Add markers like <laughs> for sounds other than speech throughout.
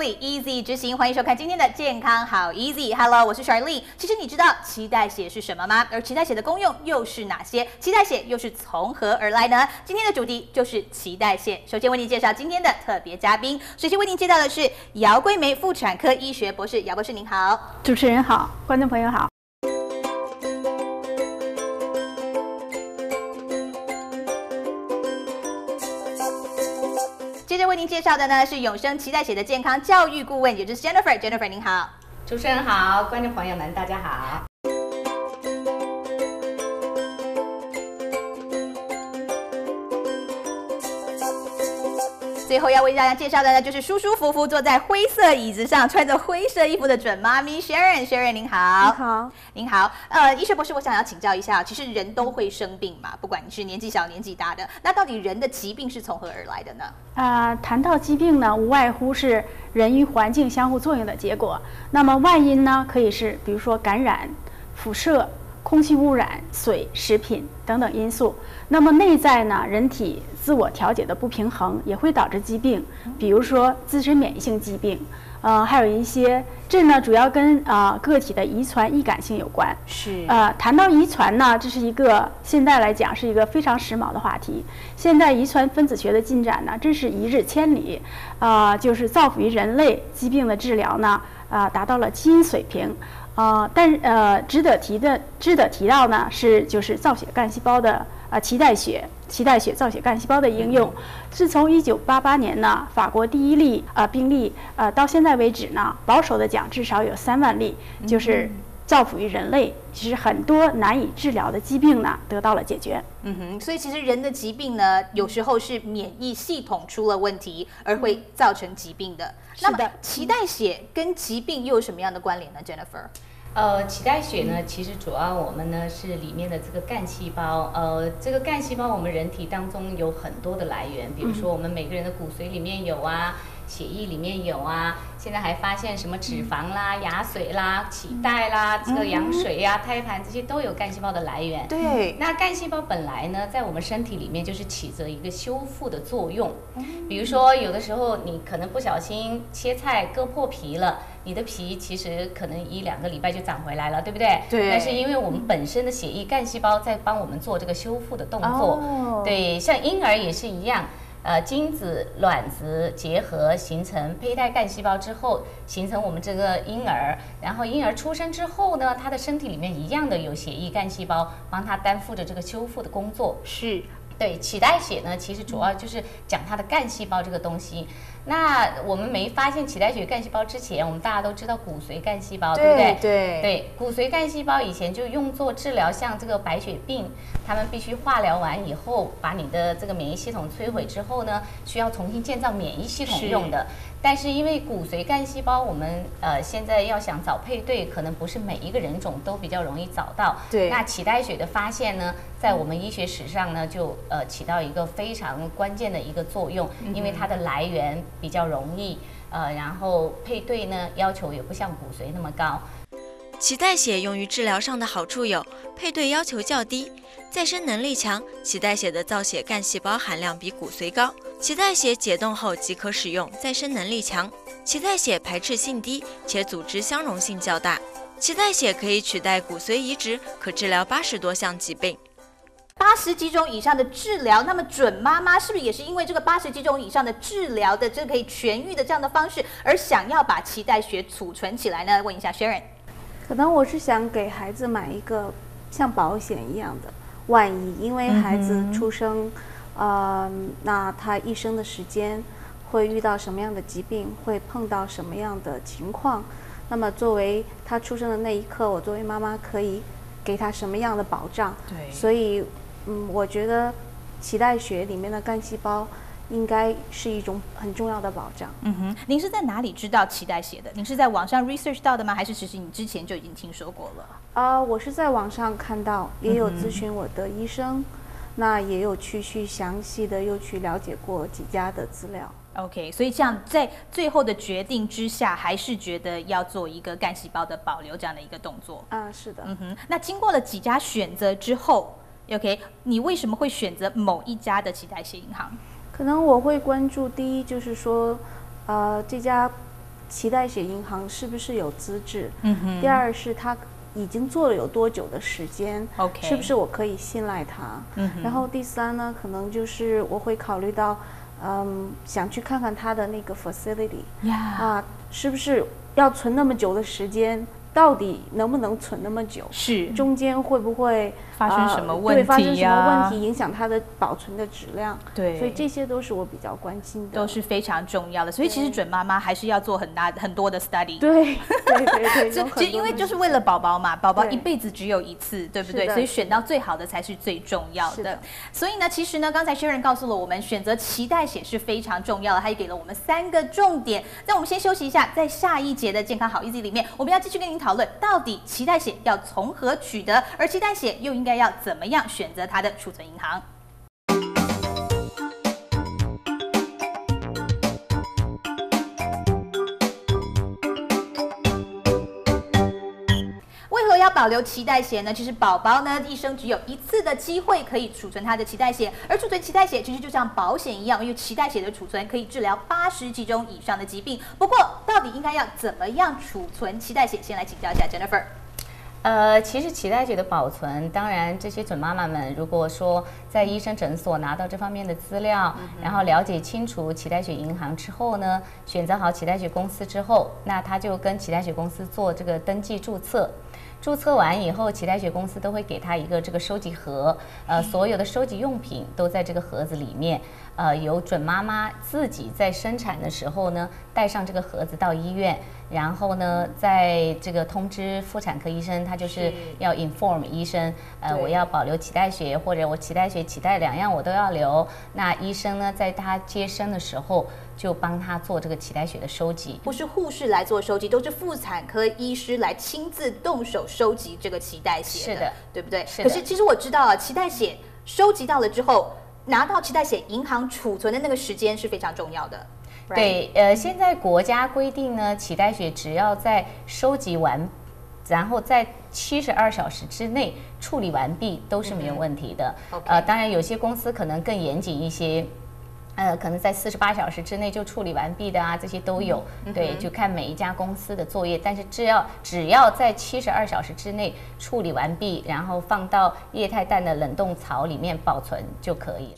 ，Easy 执行。欢迎收看今天的健康好 Easy。Hello，我是 Shirley。其实你知道脐带血是什么吗？而脐带血的功用又是哪些？脐带血又是从何而来呢？今天的主题就是脐带血。首先为您介绍今天的特别嘉宾，首先为您介绍的是姚桂梅妇产科医学博士，姚博士您好。主持人好，观众朋友好。为您介绍的呢是永生脐带血的健康教育顾问，也就是 Jennifer。Jennifer 您好，主持人好，观众朋友们大家好。最后要为大家介绍的呢，就是舒舒服服坐在灰色椅子上，穿着灰色衣服的准妈咪 Sharon。Sharon 您好，您好，您好。呃，医学博士，我想要请教一下，其实人都会生病嘛，不管你是年纪小、年纪大的，那到底人的疾病是从何而来的呢？啊，谈到疾病呢，无外乎是人与环境相互作用的结果。那么外因呢，可以是比如说感染、辐射。空气污染、水、食品等等因素。那么内在呢？人体自我调节的不平衡也会导致疾病，比如说自身免疫性疾病，呃，还有一些这呢，主要跟啊个体的遗传易感性有关。是。呃，谈到遗传呢，这是一个现在来讲是一个非常时髦的话题。现在遗传分子学的进展呢，真是一日千里。啊，就是造福于人类疾病的治疗呢，啊，达到了基因水平。啊，但呃，值得提的、值得提到呢，是就是造血干细胞的呃脐带血、脐带血造血干细胞的应用。自从一九八八年呢，法国第一例呃病例呃到现在为止呢，保守的讲至少有三万例，就是造福于人类。其实很多难以治疗的疾病呢，得到了解决。嗯哼，所以其实人的疾病呢，有时候是免疫系统出了问题而会造成疾病的。是的，脐带血跟疾病又有什么样的关联呢？Jennifer？呃，脐带血呢，其实主要我们呢是里面的这个干细胞。呃，这个干细胞我们人体当中有很多的来源，比如说我们每个人的骨髓里面有啊。血液里面有啊，现在还发现什么脂肪啦、牙髓啦、脐带啦、这个羊水呀、胎盘这些都有干细胞的来源。对，那干细胞本来呢，在我们身体里面就是起着一个修复的作用。比如说，有的时候你可能不小心切菜割破皮了，你的皮其实可能一两个礼拜就长回来了，对不对？对。但是因为我们本身的血液干细胞在帮我们做这个修复的动作。对，像婴儿也是一样。呃，精子、卵子结合形成胚胎干细胞之后，形成我们这个婴儿。然后婴儿出生之后呢，他的身体里面一样的有血液干细胞，帮他担负着这个修复的工作。是。对，脐带血呢，其实主要就是讲它的干细胞这个东西。那我们没发现脐带血干细胞之前，我们大家都知道骨髓干细胞，对不对？对对，骨髓干细胞以前就用作治疗像这个白血病，他们必须化疗完以后，把你的这个免疫系统摧毁之后呢，需要重新建造免疫系统用的。但是因为骨髓干细胞，我们呃现在要想找配对，可能不是每一个人种都比较容易找到。对。那脐带血的发现呢，在我们医学史上呢，就呃起到一个非常关键的一个作用，因为它的来源比较容易，呃，然后配对呢要求也不像骨髓那么高。脐带血用于治疗上的好处有：配对要求较低，再生能力强，脐带血的造血干细胞含量比骨髓高。脐带血解冻后即可使用，再生能力强。脐带血排斥性低，且组织相容性较大。脐带血可以取代骨髓移植，可治疗八十多项疾病。八十几种以上的治疗，那么准妈妈是不是也是因为这个八十几种以上的治疗的这可以痊愈的这样的方式，而想要把脐带血储存起来呢？问一下 Sharon。可能我是想给孩子买一个像保险一样的，万一因为孩子出生。呃，那他一生的时间会遇到什么样的疾病，会碰到什么样的情况？那么作为他出生的那一刻，我作为妈妈可以给他什么样的保障？对，所以嗯，我觉得脐带血里面的干细胞应该是一种很重要的保障。嗯哼，您是在哪里知道脐带血的？您是在网上 research 到的吗？还是其实你之前就已经听说过了？啊，我是在网上看到，也有咨询我的医生。那也有去去详细的又去了解过几家的资料。OK，所以这样在最后的决定之下，还是觉得要做一个干细胞的保留这样的一个动作。啊，是的。嗯哼，那经过了几家选择之后，OK，你为什么会选择某一家的脐带血银行？可能我会关注第一就是说，呃，这家脐带血银行是不是有资质？嗯哼第二是他已经做了有多久的时间 OK 是不是我可以信赖他？嗯哼然后第三呢，可能就是我会考虑到，嗯，想去看看他的那个 facility 呀，啊，是不是要存那么久的时间？到底能不能存那么久？是中间会不会发生什么呃问对，发生什么问题影响它的保存的质量？对所以这些都是我比较关心的。都是非常重要的。所以其实准妈妈还是要做很大很多的 study。对对对对，<laughs> 因为就是为了宝宝嘛，宝宝一辈子只有一次，对不对？所以选到最好的才是最重要的的。所以呢，其实呢，刚才 Sharon 告诉了我们，选择脐带血是非常重要的，他也给了我们三个重点。那我们先休息一下，在下一节的健康好 easy 里面，我们要继续跟您讨论，到底脐带血要从何取得，而脐带血又应该要怎么样选择它的储存银行。保留脐带血呢？其实宝宝呢一生只有一次的机会可以储存他的脐带血，而储存脐带血其实就像保险一样，因为脐带血的储存可以治疗八十几种以上的疾病。不过，到底应该要怎么样储存脐带血？先来请教一下 Jennifer。呃，其实脐带血的保存，当然这些准妈妈们如果说在医生诊所拿到这方面的资料，然后了解清楚脐带血银行之后呢，选择好脐带血公司之后，那他就跟脐带血公司做这个登记注册。注册完以后，脐带血公司都会给他一个这个收集盒，呃，所有的收集用品都在这个盒子里面。呃，由准妈妈自己在生产的时候呢，带上这个盒子到医院，然后呢，在这个通知妇产科医生，他就是是要 inform 医生，呃，我要保留脐带血，或者我脐带血、脐带两样我都要留。那医生呢，在他接生的时候就帮他做这个脐带血的收集。不是护士来做收集，都是妇产科医师来亲自动手收集这个脐带血是的对不对？可是其实我知道啊，脐带血收集到了之后，拿到脐带血银行储存的那个时间是非常重要的。right？对，呃，现在国家规定呢，脐带血只要在收集完，然后在七十二小时之内处理完毕，都是没有问题的。呃，当然有些公司可能更严谨一些。呃，可能在四十八小时之内就处理完毕的啊，这些都有。对，就看每一家公司的作业，但是只要只要在七十二小时之内处理完毕，然后放到液态氮的冷冻槽里面保存就可以。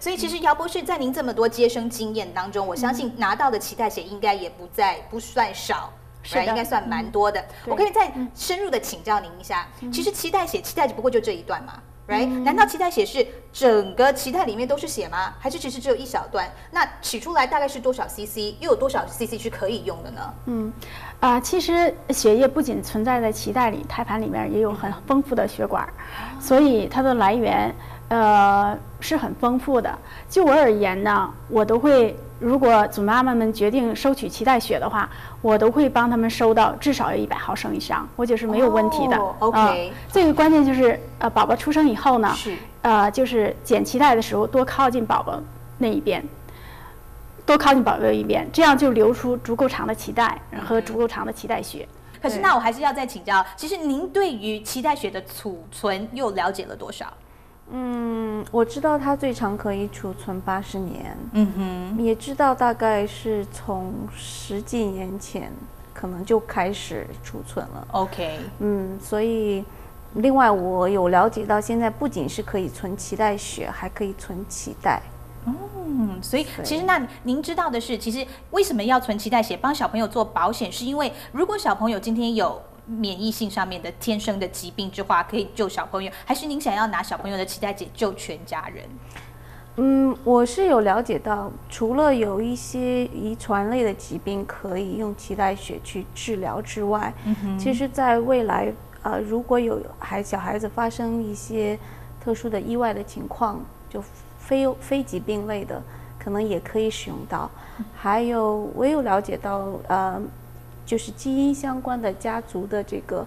所以其实姚博士在您这么多接生经验当中，我相信拿到的脐带血应该也不在不算少。是的应该算蛮多的。对我可以再深入的请教您一下，其实脐带血，脐带不过就这一段嘛，right？、难道脐带血是整个脐带里面都是血吗？还是其实只有一小段？那取出来大概是多少 CC？又有多少 CC 是可以用的呢？嗯，啊、其实血液不仅存在在脐带里，胎盘里面也有很丰富的血管，所以它的来源呃是很丰富的。就我而言呢，我都会，如果准妈妈们决定收取脐带血的话，我都会帮他们收到至少有一百毫升以上，我觉得是没有问题的。OK 这个关键就是呃，宝宝出生以后呢，是呃，就是剪脐带的时候多靠近宝宝那一边。多靠近宝宝一边，这样就流出足够长的脐带和足够长的脐带血。可是那我还是要再请教，其实您对于脐带血的储存又了解了多少？嗯，我知道它最长可以储存八十年，嗯哼，也知道大概是从十几年前可能就开始储存了。OK，嗯，所以另外我有了解到，现在不仅是可以存脐带血，还可以存脐带。嗯，所以其实那您知道的是，其实为什么要存脐带血帮小朋友做保险，是因为如果小朋友今天有免疫性上面的天生的疾病之话，可以救小朋友，还是您想要拿小朋友的脐带血救全家人？嗯，我是有了解到，除了有一些遗传类的疾病可以用脐带血去治疗之外，其实在未来，呃，如果有孩小孩子发生一些特殊的意外的情况，就非非疾病类的，可能也可以使用到。还有，我有了解到，呃，就是基因相关的家族的这个，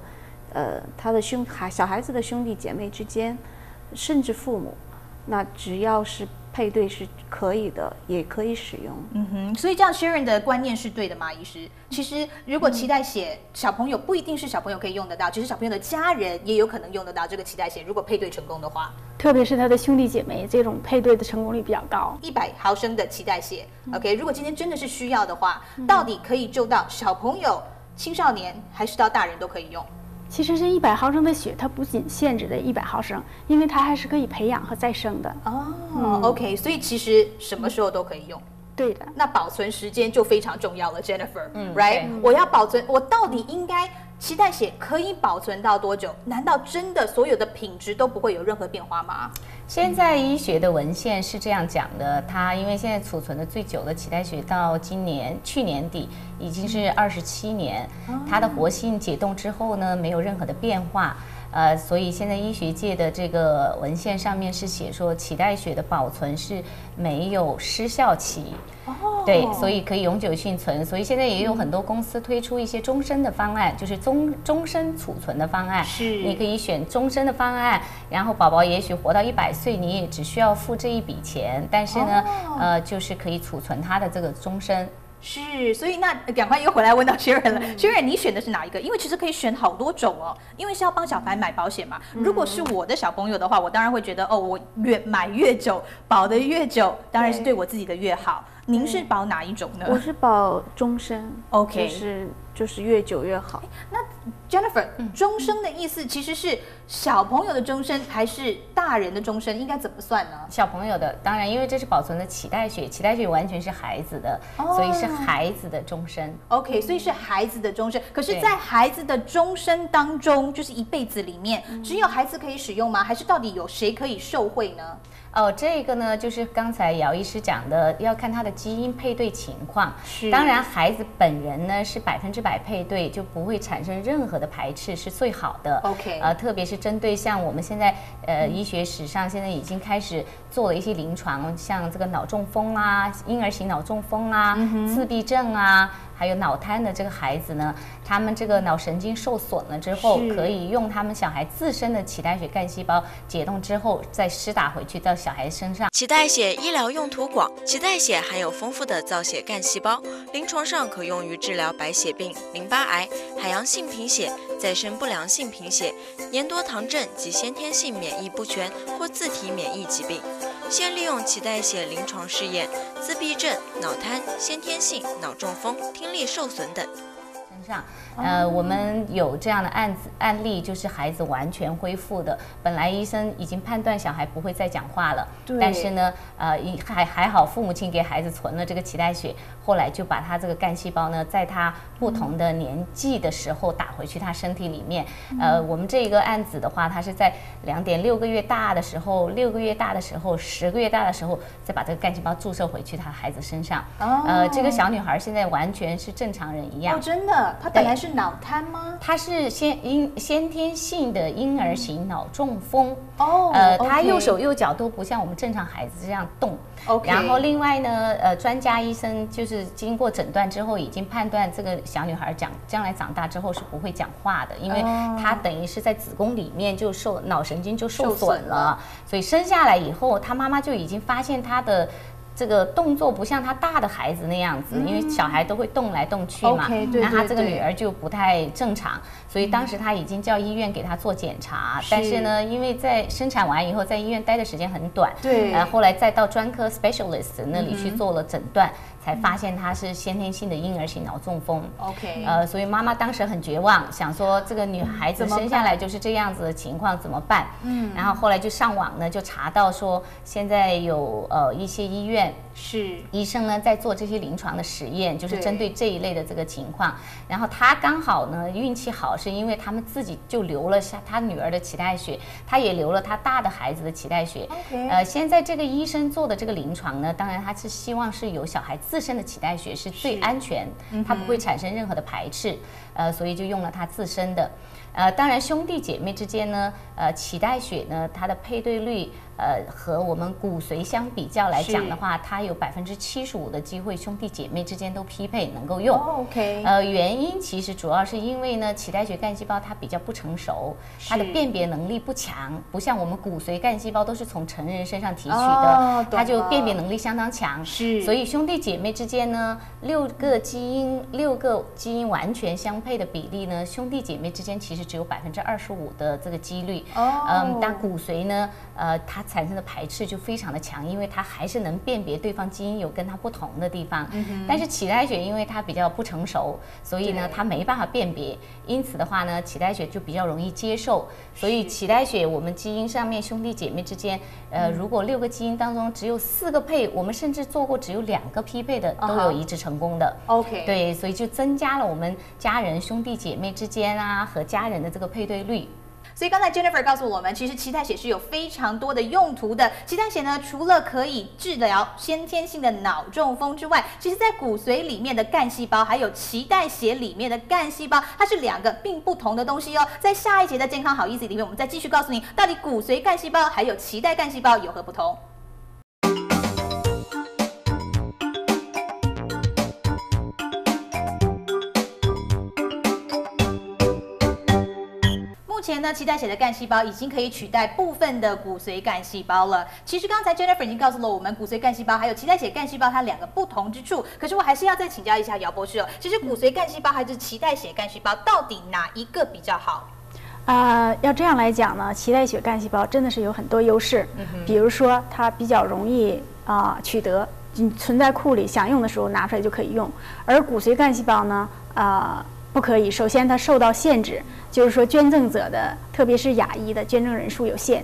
呃，他的兄孩小孩子的兄弟姐妹之间，甚至父母。那只要是配对是可以的，也可以使用。嗯哼，所以这样 Sharon 的观念是对的吗？医师，其实如果脐带血，小朋友不一定是小朋友可以用得到，其实小朋友的家人也有可能用得到这个脐带血，如果配对成功的话。特别是他的兄弟姐妹，这种配对的成功率比较高。一百毫升的脐带血，OK，如果今天真的是需要的话，到底可以救到小朋友、青少年，还是到大人都可以用？其实这一百毫升的血，它不仅限制的一百毫升，因为它还是可以培养和再生的。哦、o k 所以其实什么时候都可以用。对的，那保存时间就非常重要了，Jennifer。嗯 right，对我要保存，我到底应该脐带血可以保存到多久？难道真的所有的品质都不会有任何变化吗？现在医学的文献是这样讲的，它因为现在储存的最久的脐带血到今年去年底已经是二十七年，它的活性解冻之后呢，没有任何的变化。呃，所以现在医学界的这个文献上面是写说，脐带血的保存是没有失效期。哦对，所以可以永久性存。所以现在也有很多公司推出一些终身的方案，就是终终身储存的方案。是你可以选终身的方案，然后宝宝也许活到一百岁，你也只需要付这一笔钱，但是呢，哦呃，就是可以储存他的这个终身。是，所以那呃赶快又回来问到 Sharon 了。Sharon，你选的是哪一个？因为其实可以选好多种哦，因为是要帮小孩买保险嘛。如果是我的小朋友的话，我当然会觉得哦，我越买越久，保的越久，当然是对我自己的越好。您是保哪一种呢？我是保终身 OK 就是就是越久越好。那 Jennifer，终生的意思其实是小朋友的终身还是大人的终身？应该怎么算呢？小朋友的，当然，因为这是保存的脐带血，脐带血完全是孩子的，哦所以是孩子的终身。OK，所以是孩子的终身。可是，在孩子的终身当中，就是一辈子里面，只有孩子可以使用吗？还是到底有谁可以受惠呢？哦，这个呢，就是刚才姚医师讲的，要看他的基因配对情况。是当然孩子本人呢是百分之百配对，就不会产生任何的排斥，是最好的。OK 呃，特别是针对像我们现在呃医学史上现在已经开始做了一些临床，像这个脑中风啊、婴儿型脑中风啊、自闭症啊。还有脑瘫的这个孩子呢，他们这个脑神经受损了之后，可以用他们小孩自身的脐带血干细胞解冻之后，再施打回去到小孩身上。脐带血医疗用途广，脐带血含有丰富的造血干细胞，临床上可用于治疗白血病、淋巴癌、海洋性贫血、再生不良性贫血、粘多糖症及先天性免疫不全或自体免疫疾病。先利用脐带血临床试验自闭症、脑瘫、先天性脑中风、听力受损等。身上，呃，我们有这样的案子案例，就是孩子完全恢复的。本来医生已经判断小孩不会再讲话了，对但是呢，呃，一还还好，父母亲给孩子存了这个脐带血，后来就把他这个干细胞呢，在他不同的年纪的时候打回去他身体里面。呃，我们这一个案子的话，他是在两点六个月大的时候，六个月大的时候，十个月大的时候，再把这个干细胞注射回去他孩子身上。哦呃，这个小女孩现在完全是正常人一样哦，。真的，他本来是脑瘫吗？他是先婴先天性的婴儿型脑中风，哦呃他右手右脚都不像我们正常孩子这样动。OK 然后另外呢，呃，专家医生就是经过诊断之后，已经判断这个小女孩讲将来长大之后是不会讲话的，因为哦她等于是在子宫里面就受脑神经就受受损了，所以生下来以后，她妈妈就已经发现她的。这个动作不像他大的孩子那样子，因为小孩都会动来动去嘛。OK，对那她对对这个女儿就不太正常，所以当时她已经叫医院给她做检查，是。但是呢，因为在生产完以后，在医院待的时间很短，对。呃，后来再到专科 specialist 那里去做了诊断，才发现她是先天性的婴儿型脑中风。OK，呃，所以妈妈当时很绝望，想说这个女孩子生下来就是这样子的情况，怎么办？嗯，然后后来就上网呢，就查到说现在有呃一些医院是医生呢在做这些临床的实验，就是针对这一类的这个情况。然后他刚好呢运气好，是因为他们自己就留了下他女儿的脐带血，他也留了他大的孩子的脐带血。呃，现在这个医生做的这个临床呢，当然他是希望是有小孩自身的脐带血是最安全，他不会产生任何的排斥，呃，所以就用了他自身的。呃，当然兄弟姐妹之间呢，呃，脐带血呢，它的配对率呃，和我们骨髓相比较来讲的话，它有百分之七十五的机会兄弟姐妹之间都匹配能够用。OK，呃，原因其实主要是因为呢，脐带血干细胞它比较不成熟，它的辨别能力不强，不像我们骨髓干细胞都是从成人身上提取的，它就辨别能力相当强。是，所以兄弟姐妹之间呢，六个基因六个基因完全相配的比例呢，兄弟姐妹之间其实只有百分之二十五的这个几率。哦，嗯，但骨髓呢，呃，它产生的排斥就非常的强，因为它还是能辨别对方基因有跟它不同的地方。嗯但是脐带血因为它比较不成熟，所以呢它没办法辨别，因此的话呢脐带血就比较容易接受。所以脐带血我们基因上面兄弟姐妹之间，呃，如果六个基因当中只有四个配，我们甚至做过只有两个匹配的都有移植成功的。OK。对，所以就增加了我们家人兄弟姐妹之间啊和家人的这个配对率。所以刚才 Jennifer 告诉我们，其实脐带血是有非常多的用途的。脐带血呢，除了可以治疗先天性的脑中风之外，其实在骨髓里面的干细胞，还有脐带血里面的干细胞，它是两个并不同的东西哦。在下一节的健康好意思里面，我们再继续告诉你，到底骨髓干细胞还有脐带干细胞有何不同。前呢，脐带血的干细胞已经可以取代部分的骨髓干细胞了。其实刚才 Jennifer 已经告诉了我们，骨髓干细胞还有脐带血干细胞它两个不同之处。可是我还是要再请教一下姚博士哦，其实骨髓干细胞还是脐带血干细胞，到底哪一个比较好？啊，要这样来讲呢，脐带血干细胞真的是有很多优势，比如说它比较容易啊取得，你存在库里，想用的时候拿出来就可以用。而骨髓干细胞呢，啊。不可以。首先，它受到限制，就是说捐赠者的，特别是亚裔的捐赠人数有限。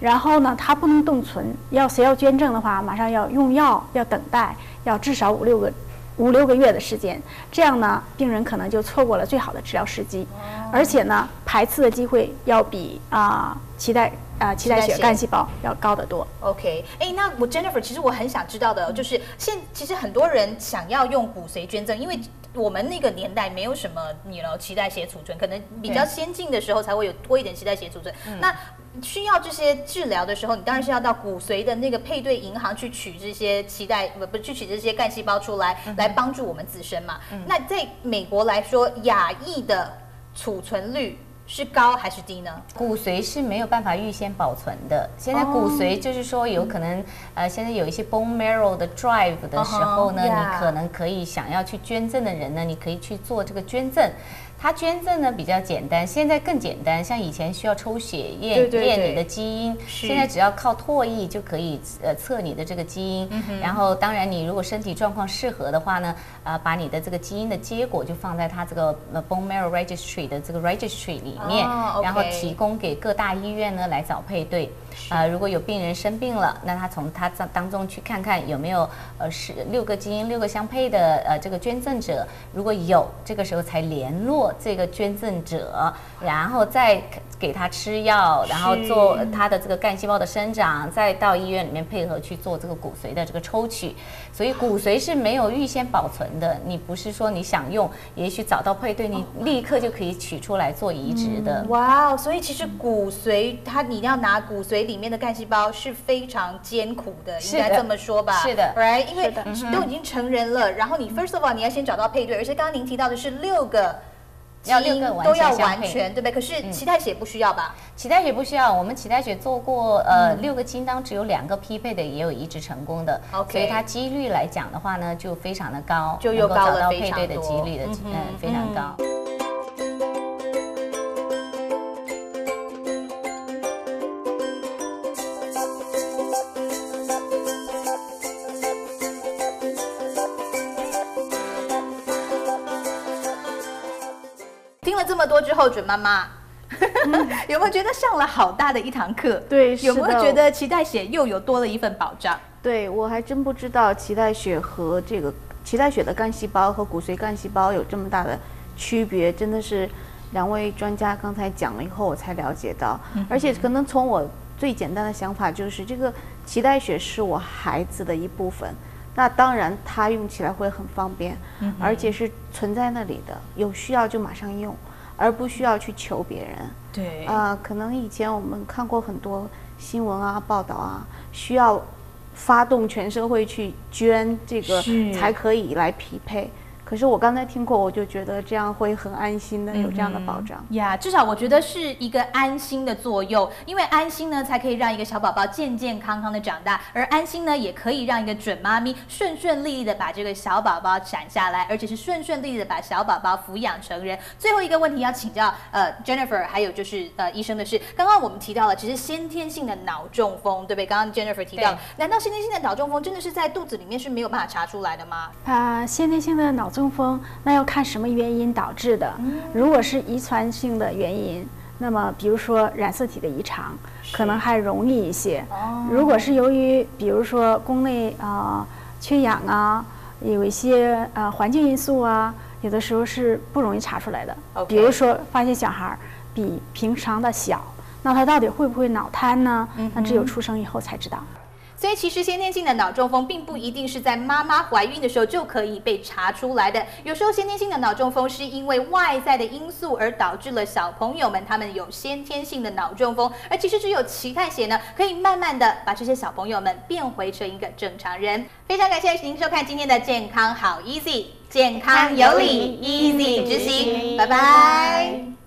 然后呢，它不能冻存，要谁要捐赠的话，马上要用药，要等待，要至少五六个五六个月的时间。这样呢，病人可能就错过了最好的治疗时机。而且呢，排斥的机会要比啊脐带啊脐带血干细胞要高得多。OK，哎，那我 Jennifer，其实我很想知道的，就是现其实很多人想要用骨髓捐赠，因为。我们那个年代没有什么，你了脐带血储存，可能比较先进的时候才会有多一点脐带血储存。那需要这些治疗的时候，你当然是要到骨髓的那个配对银行去取这些脐带，不不去取这些干细胞出来，来帮助我们自身嘛。那在美国来说，亚裔的储存率。是高还是低呢？骨髓是没有办法预先保存的。现在骨髓就是说，有可能呃，现在有一些 bone marrow 的 drive 的时候呢，你可能可以想要去捐赠的人呢，你可以去做这个捐赠。它捐赠呢比较简单，现在更简单。像以前需要抽血验验你的基因，现在只要靠唾液就可以呃测你的这个基因。然后当然你如果身体状况适合的话呢，呃把你的这个基因的结果就放在它这个 bone marrow registry 的这个 registry 里面，然后提供给各大医院呢来找配对。啊，如果有病人生病了，那他从他当当中去看看有没有呃是六个基因六个相配的呃这个捐赠者，如果有，这个时候才联络这个捐赠者，然后再给他吃药，然后做他的这个干细胞的生长，再到医院里面配合去做这个骨髓的这个抽取。所以骨髓是没有预先保存的，你不是说你想用，也许找到配对，你立刻就可以取出来做移植的。哇哦，所以其实骨髓它你要拿骨髓里面的干细胞是非常艰苦的，应该这么说吧？是的，right，因为都已经成人了，然后你 first of all 你要先找到配对，而且刚刚您提到的是六个。要六个都要完全，对不对？可是脐带血不需要吧？脐带血不需要，我们脐带血做过，呃，六个基因当中只有两个匹配的，也有移植成功的。所以它几率来讲的话呢，就非常的高，就又高了配对的几率的，嗯，非常高。之后，准妈妈 <laughs> 有没有觉得上了好大的一堂课？对，有没有觉得脐带血又有多了一份保障？对我还真不知道脐带血和这个脐带血的干细胞和骨髓干细胞有这么大的区别，真的是两位专家刚才讲了以后我才了解到。而且可能从我最简单的想法就是，这个脐带血是我孩子的一部分。那当然，它用起来会很方便，而且是存在那里的，有需要就马上用。而不需要去求别人。对，呃，可能以前我们看过很多新闻啊、报道啊，需要发动全社会去捐这个才可以来匹配。可是我刚才听过，我就觉得这样会很安心的，有这样的保障。呀至少我觉得是一个安心的作用，因为安心呢，才可以让一个小宝宝健健康康的长大，而安心呢，也可以让一个准妈咪顺顺利利的把这个小宝宝产下来，而且是顺顺利利的把小宝宝抚养成人。最后一个问题要请教呃 Jennifer，还有就是呃医生的是，刚刚我们提到了，其实先天性的脑中风，对不对？刚刚 Jennifer 提到对，难道先天性的脑中风真的是在肚子里面是没有办法查出来的吗？啊，先天性的脑中风，那要看什么原因导致的。如果是遗传性的原因，那么比如说染色体的异常，可能还容易一些。如果是由于比如说宫内啊、缺氧啊，有一些呃环境因素啊，有的时候是不容易查出来的。比如说发现小孩儿比平常的小，那他到底会不会脑瘫呢？那只有出生以后才知道。所以其实先天性的脑中风并不一定是在妈妈怀孕的时候就可以被查出来的，有时候先天性的脑中风是因为外在的因素而导致了小朋友们他们有先天性的脑中风，而其实只有脐带血呢，可以慢慢的把这些小朋友们变回成一个正常人。非常感谢您收看今天的健康好 easy，健康有理 easy 执行，拜拜。